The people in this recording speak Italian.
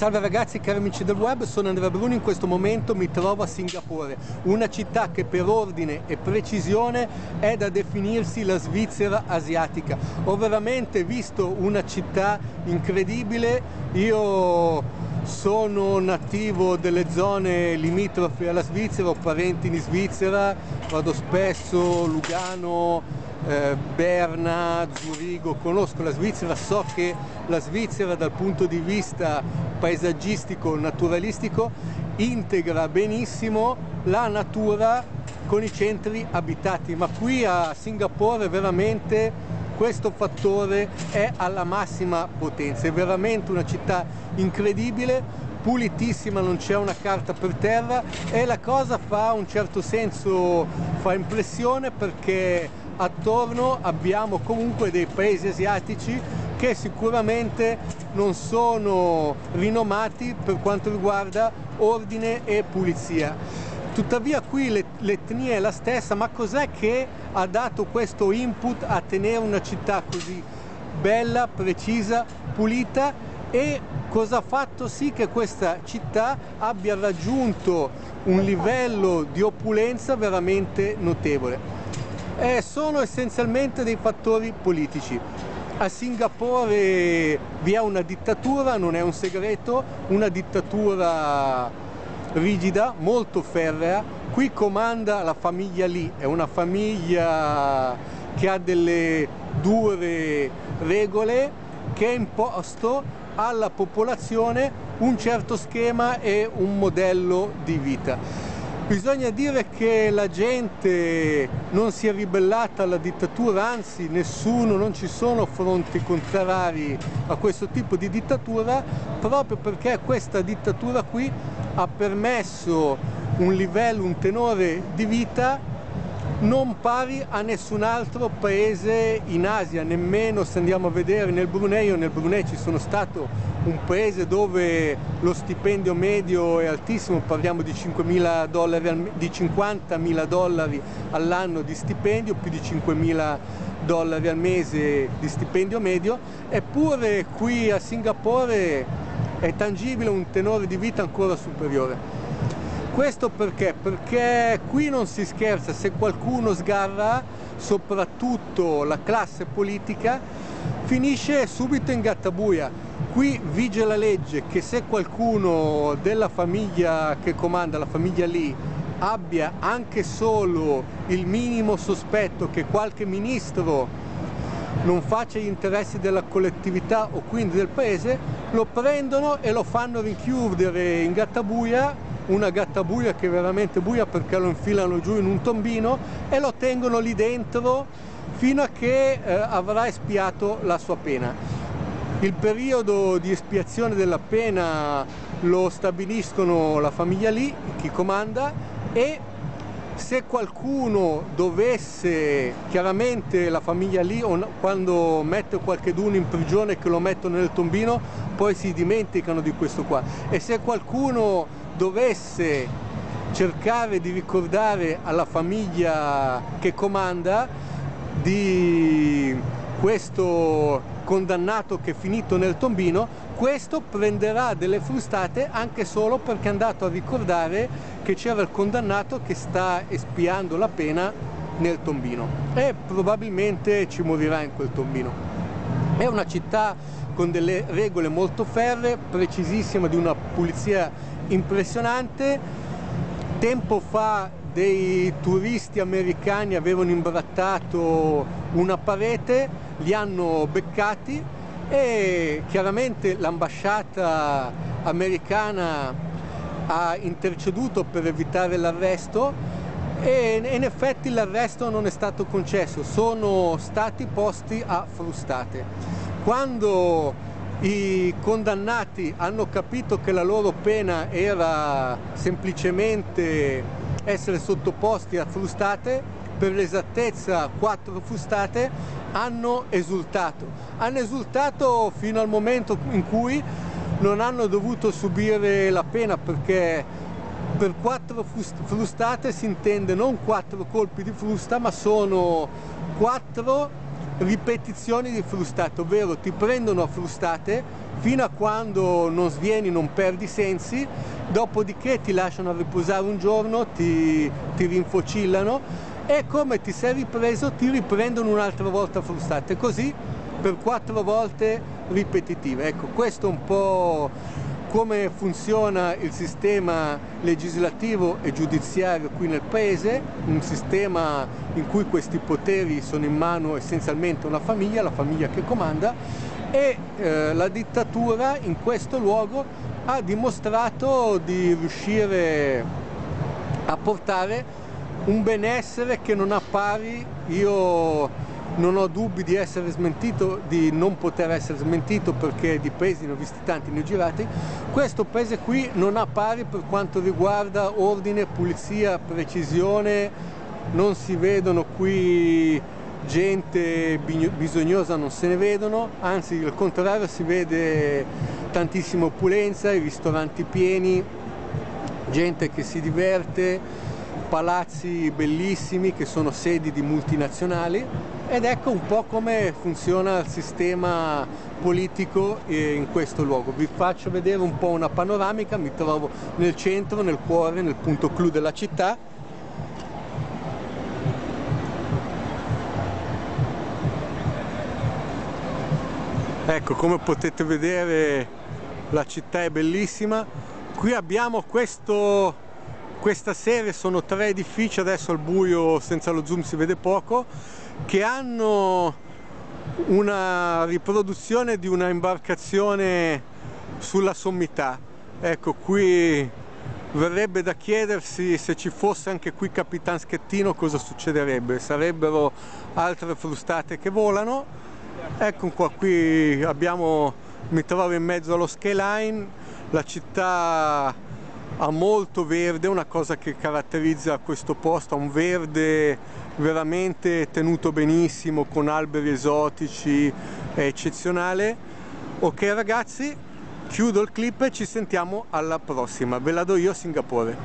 Salve ragazzi cari amici del web, sono Andrea Bruni, in questo momento mi trovo a Singapore, una città che per ordine e precisione è da definirsi la Svizzera asiatica. Ho veramente visto una città incredibile, io sono nativo delle zone limitrofe alla Svizzera, ho parenti in Svizzera, vado spesso, Lugano, eh, Berna, Zurigo, conosco la Svizzera, so che la Svizzera dal punto di vista paesaggistico, naturalistico, integra benissimo la natura con i centri abitati, ma qui a Singapore veramente questo fattore è alla massima potenza, è veramente una città incredibile, pulitissima, non c'è una carta per terra e la cosa fa un certo senso, fa impressione perché attorno abbiamo comunque dei paesi asiatici che sicuramente non sono rinomati per quanto riguarda ordine e pulizia. Tuttavia qui l'etnia è la stessa, ma cos'è che ha dato questo input a tenere una città così bella, precisa, pulita e cosa ha fatto sì che questa città abbia raggiunto un livello di opulenza veramente notevole? Eh, sono essenzialmente dei fattori politici. A Singapore vi è una dittatura, non è un segreto, una dittatura rigida, molto ferrea. Qui comanda la famiglia Lee, è una famiglia che ha delle dure regole che ha imposto alla popolazione un certo schema e un modello di vita. Bisogna dire che la gente non si è ribellata alla dittatura, anzi nessuno, non ci sono fronti contrari a questo tipo di dittatura, proprio perché questa dittatura qui ha permesso un livello, un tenore di vita non pari a nessun altro paese in Asia, nemmeno se andiamo a vedere nel Brunei, io nel Brunei ci sono stato un paese dove lo stipendio medio è altissimo, parliamo di, dollari, di 50.000 dollari all'anno di stipendio, più di 5.000 dollari al mese di stipendio medio, eppure qui a Singapore è tangibile un tenore di vita ancora superiore. Questo perché? Perché qui non si scherza, se qualcuno sgarra, soprattutto la classe politica, finisce subito in gattabuia. Qui vige la legge che se qualcuno della famiglia che comanda, la famiglia lì, abbia anche solo il minimo sospetto che qualche ministro non faccia gli interessi della collettività o quindi del paese, lo prendono e lo fanno rinchiudere in gattabuia una gattabuia che è veramente buia perché lo infilano giù in un tombino e lo tengono lì dentro fino a che eh, avrà espiato la sua pena. Il periodo di espiazione della pena lo stabiliscono la famiglia lì, chi comanda, e se qualcuno dovesse, chiaramente la famiglia lì, quando mette qualcheduno in prigione che lo mettono nel tombino, poi si dimenticano di questo qua. E se qualcuno dovesse cercare di ricordare alla famiglia che comanda di questo condannato che è finito nel tombino, questo prenderà delle frustate anche solo perché è andato a ricordare che c'era il condannato che sta espiando la pena nel tombino e probabilmente ci morirà in quel tombino. È una città con delle regole molto ferre, precisissima, di una pulizia impressionante. Tempo fa dei turisti americani avevano imbrattato una parete, li hanno beccati e chiaramente l'ambasciata americana ha interceduto per evitare l'arresto e in effetti l'arresto non è stato concesso, sono stati posti a frustate. Quando i condannati hanno capito che la loro pena era semplicemente essere sottoposti a frustate, per l'esattezza quattro frustate, hanno esultato. Hanno esultato fino al momento in cui non hanno dovuto subire la pena perché per quattro frustate si intende non quattro colpi di frusta ma sono quattro ripetizioni di frustate, ovvero ti prendono a frustate fino a quando non svieni, non perdi sensi, dopodiché ti lasciano riposare un giorno, ti, ti rinfocillano e come ti sei ripreso ti riprendono un'altra volta frustate, così per quattro volte ripetitive. Ecco, questo è un po' come funziona il sistema legislativo e giudiziario qui nel paese, un sistema in cui questi poteri sono in mano essenzialmente una famiglia, la famiglia che comanda e eh, la dittatura in questo luogo ha dimostrato di riuscire a portare un benessere che non ha pari, io non ho dubbi di essere smentito, di non poter essere smentito perché di paesi ne ho visti tanti, ne ho girati, questo paese qui non ha pari per quanto riguarda ordine, pulizia, precisione, non si vedono qui gente bisognosa, non se ne vedono, anzi al contrario si vede tantissima opulenza, i ristoranti pieni, gente che si diverte, palazzi bellissimi che sono sedi di multinazionali ed ecco un po' come funziona il sistema politico in questo luogo. Vi faccio vedere un po' una panoramica, mi trovo nel centro, nel cuore, nel punto clou della città. Ecco, come potete vedere la città è bellissima. Qui abbiamo questo questa serie sono tre edifici, adesso al buio senza lo zoom si vede poco, che hanno una riproduzione di una imbarcazione sulla sommità. Ecco, qui verrebbe da chiedersi se ci fosse anche qui Capitan Schettino cosa succederebbe. Sarebbero altre frustate che volano. Ecco qua, qui abbiamo, mi trovo in mezzo allo skyline, la città ha molto verde, una cosa che caratterizza questo posto, ha un verde veramente tenuto benissimo con alberi esotici, è eccezionale. Ok ragazzi, chiudo il clip e ci sentiamo alla prossima, ve la do io a Singapore.